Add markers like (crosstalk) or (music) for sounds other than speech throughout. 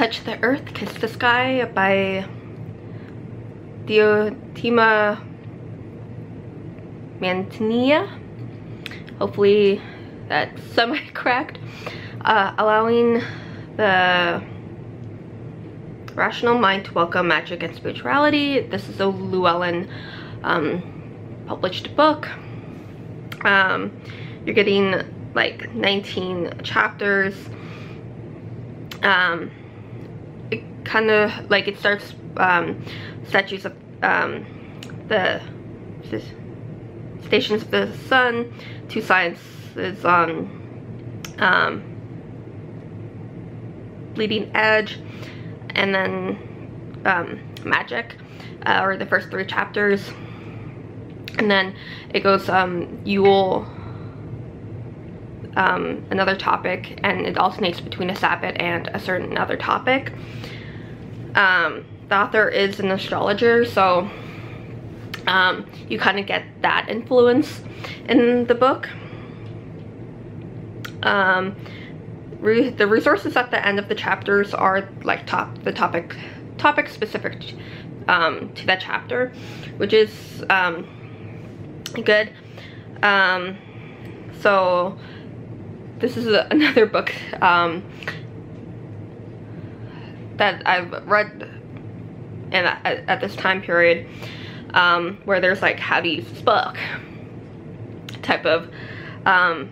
Touch the Earth, Kiss the Sky by Diotima Mantineia. Hopefully that's (laughs) semi-correct. Uh, allowing the rational mind to welcome magic and spirituality. This is a Llewellyn um, published book. Um, you're getting like 19 chapters. Um, kind of like it starts um, statues of um, the stations of the sun, two sciences on um, bleeding edge, and then um, magic, uh, or the first three chapters. And then it goes um, Yule, um, another topic, and it alternates between a Sabbath and a certain other topic. Um, the author is an astrologer, so um, you kind of get that influence in the book. Um, re the resources at the end of the chapters are like top the topic topic specific um, to that chapter, which is um, good. Um, so this is (laughs) another book um, that I've read in, at, this time period um, where there's like how to use this type of um,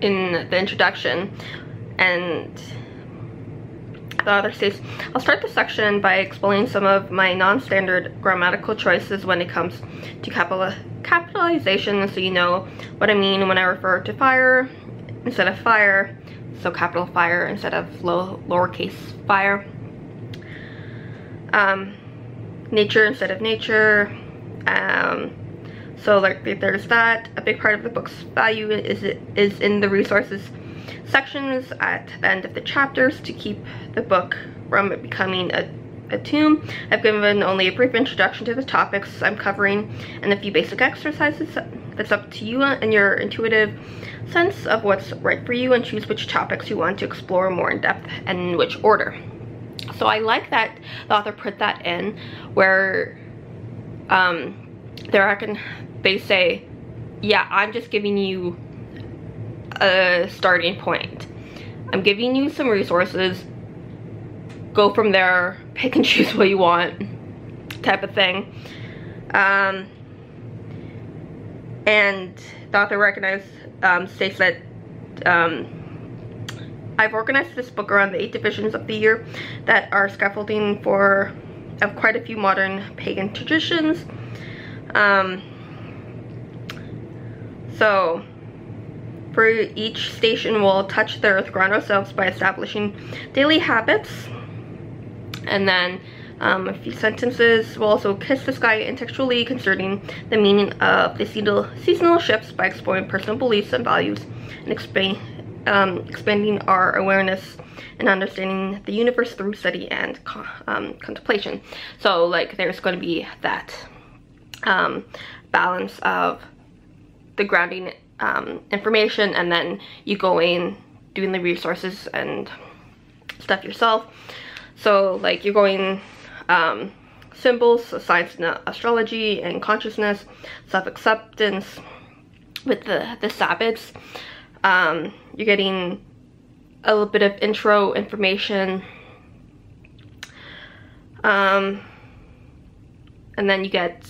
in the introduction. And the author says, I'll start the section by explaining some of my non-standard grammatical choices when it comes to capital capitalization so you know what I mean when I refer to fire instead of fire, so capital fire instead of low, lowercase fire. Um, nature instead of nature. Um, so like there's that. A big part of the book's value is, is in the resources sections at the end of the chapters to keep the book from becoming a, a tomb. I've given only a brief introduction to the topics I'm covering and a few basic exercises. That's up to you and your intuitive sense of what's right for you and choose which topics you want to explore more in depth and in which order. So I like that the author put that in where um, there I can they say, yeah, I'm just giving you a starting point. I'm giving you some resources. Go from there, pick and (laughs) choose what you want, type of thing. Um, and the author recognized, um, states that um, I've organized this book around the eight divisions of the year that are scaffolding for of quite a few modern pagan traditions. Um, so for each station we'll touch the earth ground ourselves by establishing daily habits and then um, a few sentences will also kiss the sky intellectually concerning the meaning of the seasonal, seasonal shifts by exploring personal beliefs and values and um, expanding our awareness and understanding the universe through study and um, contemplation. So like there's going to be that um, balance of the grounding um, information and then you go in doing the resources and stuff yourself. So like you're going um, symbols, science and astrology and consciousness, self-acceptance with the, the Sabbaths. Um, you're getting a little bit of intro information. Um, and then you get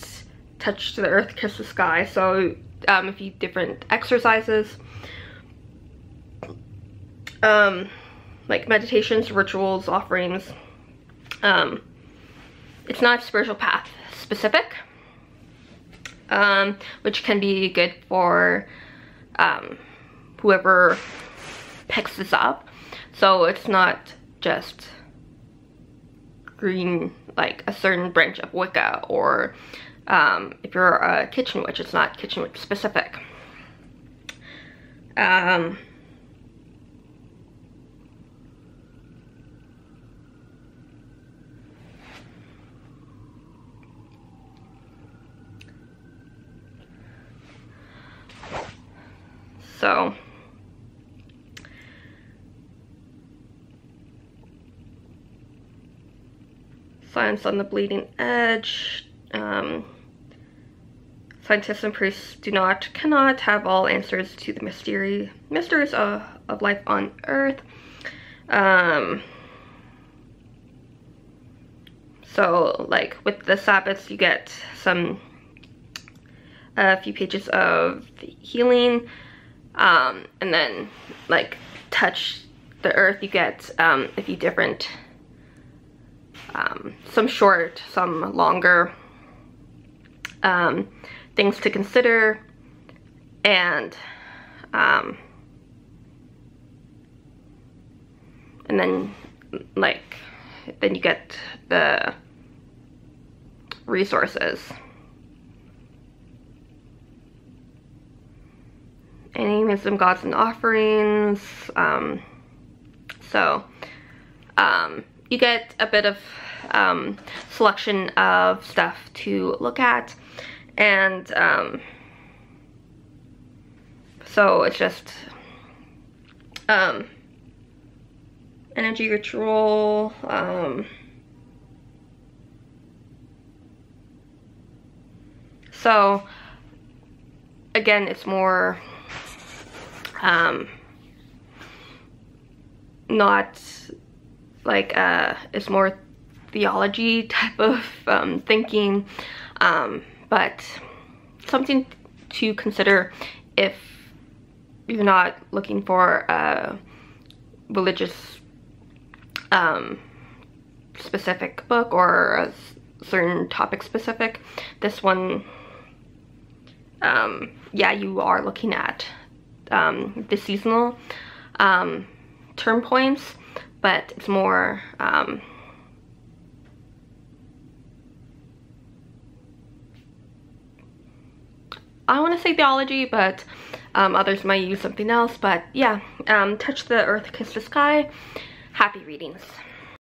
touch to the earth, kiss the sky. So um, a few different exercises. Um, like meditations, rituals, offerings. Um, it's not spiritual path specific, um, which can be good for um, whoever picks this up. So it's not just green like a certain branch of Wicca or um, if you're a kitchen witch, it's not kitchen witch specific. Um, So science on the bleeding edge. Um, scientists and priests do not, cannot have all answers to the mystery, mysteries of, of life on Earth. Um, so, like, with the Sabbaths, you get some, a few pages of healing, um, and then like touch the earth, you get um, a few different, um, some short, some longer um, things to consider, and um, and then like then you get the resources. Any wisdom gods and offerings. Um, so um, you get a bit of um, selection of stuff to look at. And um, so it's just um, energy ritual. Um, so again, it's more um, not like uh, it's more theology type of um, thinking, um, but something to consider if you're not looking for a religious um, specific book or a certain topic specific. This one, um, yeah, you are looking at um, the seasonal um, term points, but it's more um, I want to say theology, but um, others might use something else. But yeah, um, touch the earth, kiss the sky. Happy readings.